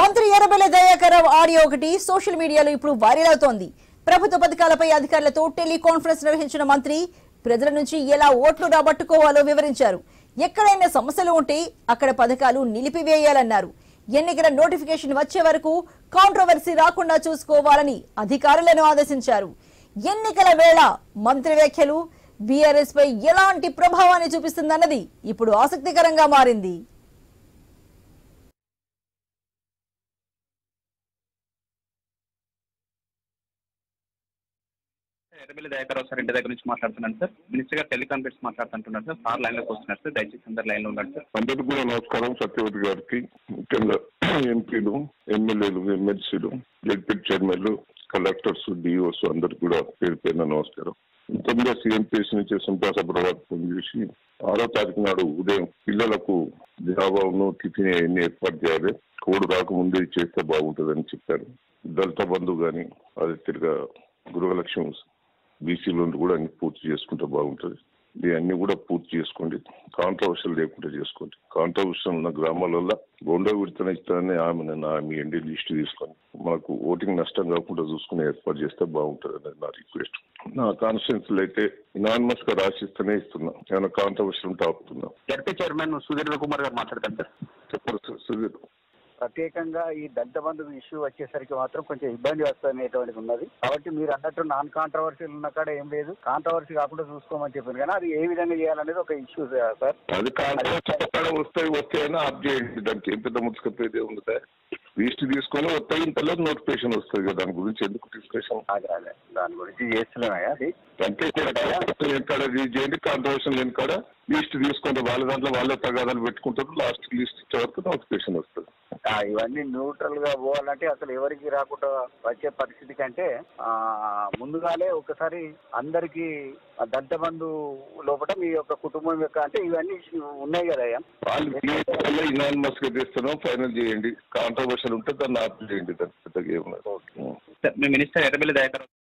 మంత్రి ఎర్రబెల్లి దయాకరరావు ఆడియో ఒకటి సోషల్ మీడియాలో ఇప్పుడు వైరల్ అవుతోంది. ప్రభుత్వ పథకాలపై అధికారులతో టెలికాన్ఫరెన్స్ నిర్వహించిన మంత్రి ప్రజల నుంచి ఎలా ఓట్లు రాబట్టుకోవాలో వివరించారు. ఎక్కడైనా సమస్యలు ఉంటే అక్కడ పథకాలు నిలిపివేయాలన్నారు. ఎన్నికల నోటిఫికేషన్ వచ్చే వరకు కాంట్రవర్సీ రాకుండా చూసుకోవాలని అధికారులను ఆదేశించారు. ఎన్నికల వేళ మంత్రి వ్యాఖ్యలు బీఆర్ఎస్ పై ఎలాంటి ప్రభావాన్ని చూపిస్తుందన్నది ఇప్పుడు ఆసక్తికరంగా మారింది. ఎర్రబెల్లి దయాకరావు సార్ ఇంటి దగ్గర నుంచి మాట్లాడుతున్నాను సార్. మినిస్టర్ గారు టెలికాన్ఫరెన్స్ మాట్లాడుతుంటున్నారు సార్. సార్ లైన్లోకి వస్తున్నారు సార్. దయచేసి అందరు లైన్లో ఉండండి సార్. అందరికి కూడా నమస్కారం. సత్యవతి గారికి ముఖ్యంగా ఎంపీలు ఎమ్మెల్యేలు ఎమ్మెల్సీలు జడ్పీ చైర్మన్లు కలెక్టర్స్ డిఓస్ అందరికి కూడా పేరు పేరున నమస్కారం. తొమ్మిదో సీఎంపీఎస్ నుంచి సంతోష ప్రభావం ఫోన్ చేసి ఆరో తారీఖు నాడు ఉదయం పిల్లలకు జాబాను టిఫిన్ అవన్నీ ఏర్పాటు చేయాలి. కోడు రాకముందే చేస్తే బాగుంటుందని చెప్పారు. దళిత బంధు కానీ అదే తిరిగా గృహలక్ష్యం బీసీలో కూడా అన్ని పూర్తి చేసుకుంటే బాగుంటుంది. ఇవన్నీ కూడా పూర్తి చేసుకోండి. కాంట్రవర్షియల్ లేకుండా చేసుకోండి. కాంట్రవర్షియల్ ఉన్న గ్రామాలలో రెండో విడతన ఇస్తానని ఆమె నన్ను ఆమె ఎండి లిస్ట్ తీసుకొని మనకు ఓటింగ్ నష్టం కాకుండా చూసుకుని ఏర్పాటు చేస్తే బాగుంటుంది అనేది నా రిక్వెస్ట్. నా కాన్స్టిట్యూన్సీలో అయితే ఇనానిమస్గా రాసిస్తేనే ఇస్తున్నా. ఏమైనా కాంట్రవర్షియల్ ఉంటే ఆపుతున్నా. చైర్మన్ సుధీర్ కుమార్ గారు మాట్లాడతారు సార్ సుధీర్. ప్రత్యేకంగా ఈ దళిత బంధు ఇష్యూ వచ్చేసరికి మాత్రం కొంచెం ఇబ్బంది వస్తుందనేటువంటిది ఉన్నది. కాబట్టి మీరు అన్నట్టు నాన్ కాంట్రవర్సీలు ఉన్న కాడ ఏం లేదు. కాంట్రవర్సీ కాకుండా చూసుకోమని చెప్పారు కానీ అది ఏ విధంగా చేయాలనేది ఒక ఇష్యూ సార్ అది వస్తాయి వస్తాయని ఆప్ చేయండి. దానికి ఏం పెద్ద ముచ్చుకపోయేది ఉంది సార్. లిస్ట్ తీసుకొని వస్తాయి ఇంతలో నోటిఫికేషన్ వస్తుంది కదా దాని గురించి ఎందుకు డిస్కషన్ దాని గురించి చేస్తున్నాయా అది ఎక్కడ చేయండి కాంట్రవర్షన్ లేని కాడ లిస్ట్ తీసుకుంటే వాళ్ళ దాంట్లో వాళ్ళే తగాదాలు పెట్టుకుంటారు లాస్ట్ లిస్ట్ ఇచ్చే వరకు నోటిఫికేషన్ వస్తుంది. ఇవన్నీ న్యూట్రల్గా పోవాలంటే అసలు ఎవరికి రాకుండా వచ్చే పరిస్థితి కంటే ఆ, ముందుగానే ఒకసారి అందరికి ఆ దళిత బంధు లోపల మీ యొక్క కుటుంబం యొక్క అంటే ఇవన్నీ ఉన్నాయి కదా వాళ్ళు ఇనానిమస్గా చేస్తున్నాం ఫైనల్ చేయండి. కాంట్రవర్షన్ ఉంటే దాన్ని ఆప్ చేయండి మినిస్టర్ ఎర్రబెల్లి దయాకరావు